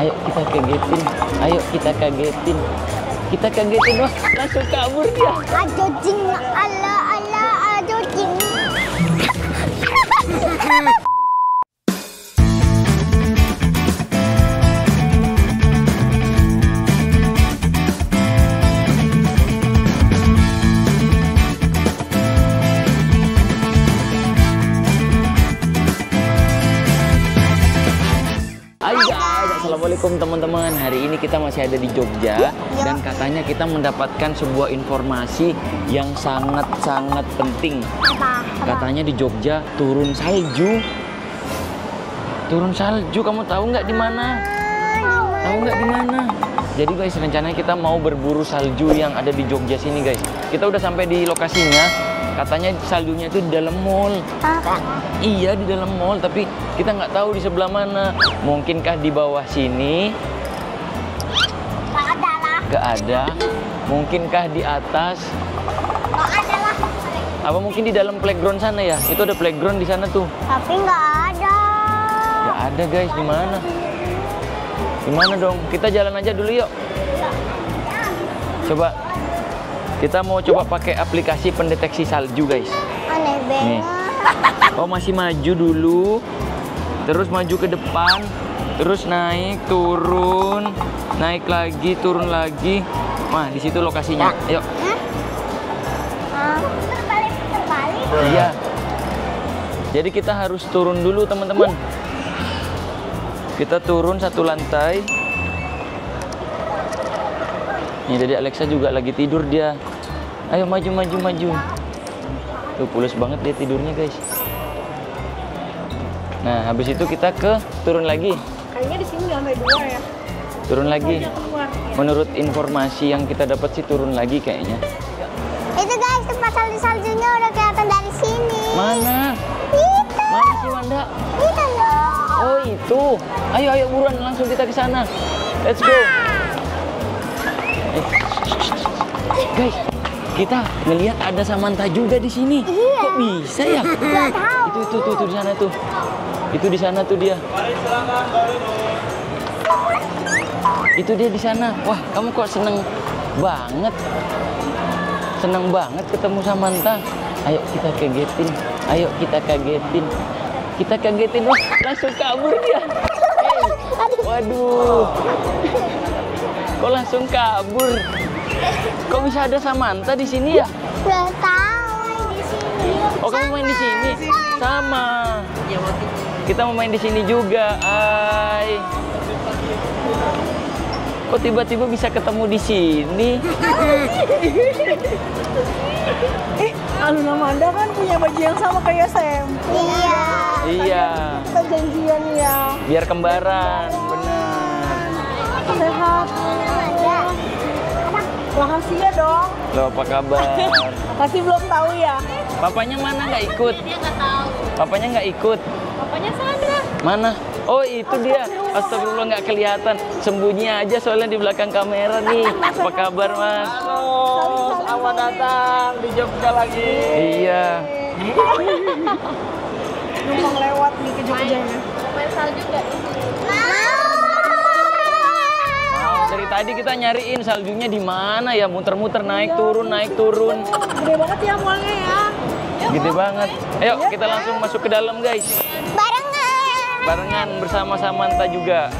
Ayo kita kagetin. Ayo kita kagetin. Kita kagetin wah langsung kabur dia. Aduh jing, ala assalamualaikum teman-teman. Hari ini kita masih ada di Jogja dan katanya kita mendapatkan sebuah informasi yang sangat-sangat penting. Apa? Katanya di Jogja turun salju. Turun salju, kamu tahu nggak di mana? Tahu nggak di mana? Jadi guys, rencananya kita mau berburu salju yang ada di Jogja sini guys. Kita udah sampai di lokasinya. Katanya saljunya itu di dalam mall. Apa? Iya di dalam mall, tapi kita nggak tahu di sebelah mana. Mungkinkah di bawah sini? Gak ada lah, Gak ada. Mungkinkah di atas? gak ada lah. Apa mungkin di dalam playground sana ya? Itu ada playground di sana tuh. Tapi gak ada. Gak ada guys, di mana? Di mana dong? Kita jalan aja dulu yuk. Coba. Kita mau coba pakai aplikasi pendeteksi salju guys. Aneh Nih. banget. Oh masih maju dulu, terus maju ke depan, terus naik, turun, naik lagi, turun lagi. Wah di situ lokasinya. Yuk. Ah, Terbalik, terbalik. Iya. Jadi kita harus turun dulu teman-teman. Kita turun satu lantai. Nih dari Alexa juga lagi tidur dia. Ayo maju maju maju. Tuh pulas banget dia tidurnya guys. Nah habis itu kita ke turun lagi. Kayaknya di sini sampai dua ya. Turun lagi. Keluar. Menurut informasi yang kita dapat sih turun lagi kayaknya. Itu guys, tempat salju-saljunya udah kelihatan dari sini. Mana? Itu, Mana sih Wanda? itu loh. Oh itu. Ayo ayo buruan langsung kita ke sana. Let's go. Eh, Guys, kita ngelihat ada Samantha juga di sini. Iya. Kok bisa ya? Gak tahu. Itu itu tuh, tuh di sana tuh. Itu di sana tuh dia. Itu dia di sana. Wah, kamu kok seneng banget. Seneng banget ketemu Samantha. Ayo kita kagetin. Ayo kita kagetin. Kita kagetin. Wah, langsung kabur dia. Eh, Waduh. Kok langsung kabur? Kok bisa ada Samantha di sini ya? Gak tahu di sini. Oh kamu main di sini? Sama. Kita mau main di sini juga. Hai. Kok tiba-tiba bisa ketemu di sini? Eh, Aluna Manda kan punya baju yang sama kayak Sam. Iya. Iya. Kita janjian ya. Biar kembaran. Benar. Sehat. Rahasia dong. Loh apa kabar? Masih belum tahu ya. Papanya mana nggak ikut? Papanya nggak ikut. Papanya Sandra. Mana? Oh itu dia. Astagfirullah nggak kelihatan. Sembunyi aja soalnya di belakang kamera nih. Apa kabar mas? Halo, selamat datang di Jogja lagi. Iya. Numpang lewat nih ke Jogjanya. Dari tadi kita nyariin saljunya di mana ya, muter-muter naik turun naik turun. Gede banget ya mallnya ya. Gede banget. Ayo kita langsung masuk ke dalam guys. Barengan. Barengan bersama Samantha juga.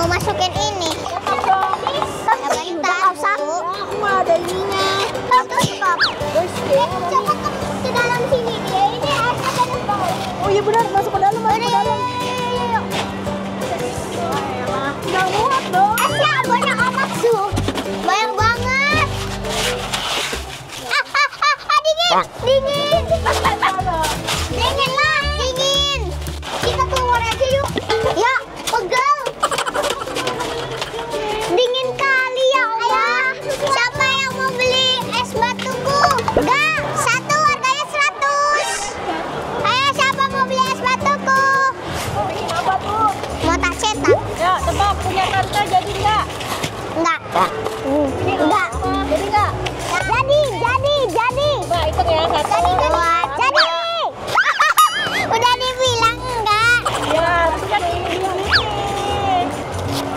Mau masukin ini. Kita satu. Mah ada ininya. Coba ke, ke dalam sini dia ini esnya ada di bawah. Oh iya benar, masuk ke dalam, masuk ke dalam. Nggak muat dong. Esnya banyak amat tuh. Banyak banget. Ah, ah, ah, ah, dingin, dingin. Dingin Enggak. Ini Enggak. Jadi nggak? Jadi, jadi, jadi. Mbak, hitung ya. Satu, Jadi, dua, jadi. Udah dibilang enggak. Ya, tapi kan ini.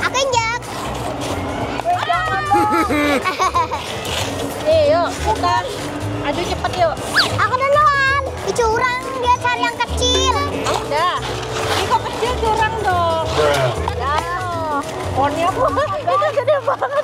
Aku injek. Eh. Nih, yuk kita adu cepet yuk. Aku duluan. Curang dia cari yang kecil. Udah. Ini kok kecil curang dong. Ya. Ponnya pun itu gede banget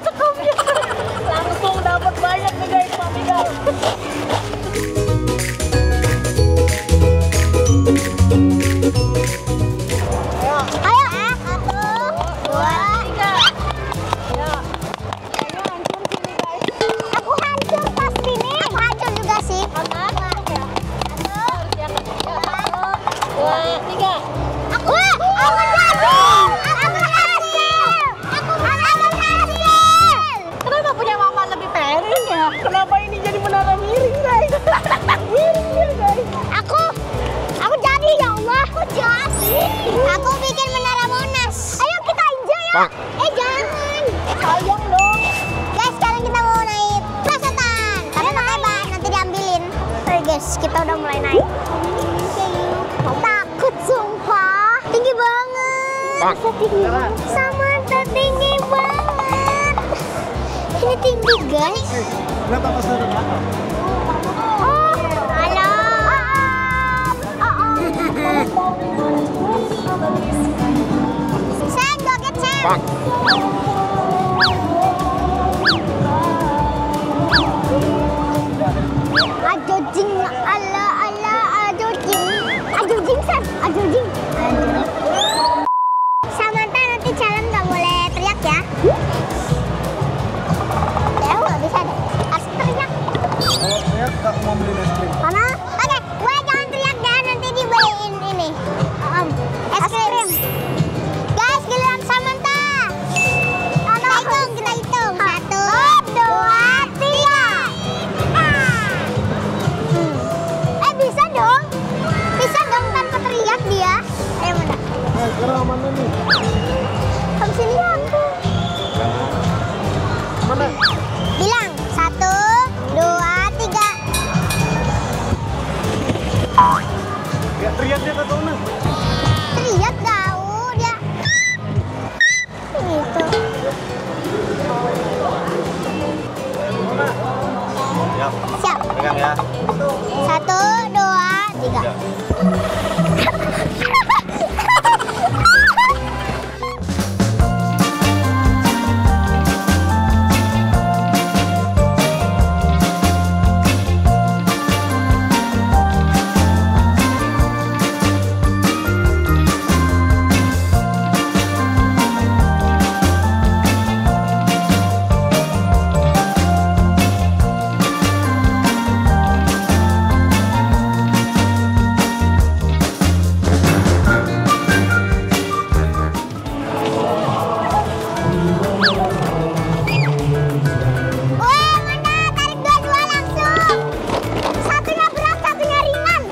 Eh jangan. Sayang dong. Guys, sekarang kita mau naik perosotan. Tapi pakai ban, nanti diambilin. Oke guys, kita udah mulai naik. Takut sumpah. Tinggi banget. tinggi Sama tinggi banget. Ini tinggi guys. Kenapa pas ada Oh, halo. Sen, ala ala. Samantha nanti jalan nggak boleh teriak ya. Ya, aku nggak bisa deh. Harus teriak. Kalau saya tak mau beli es krim. Mana?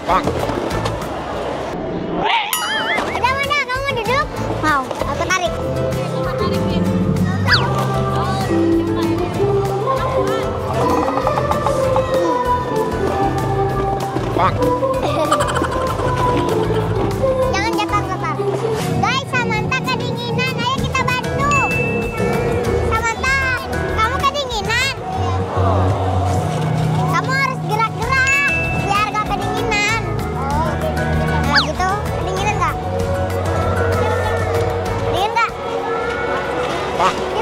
棒。吧。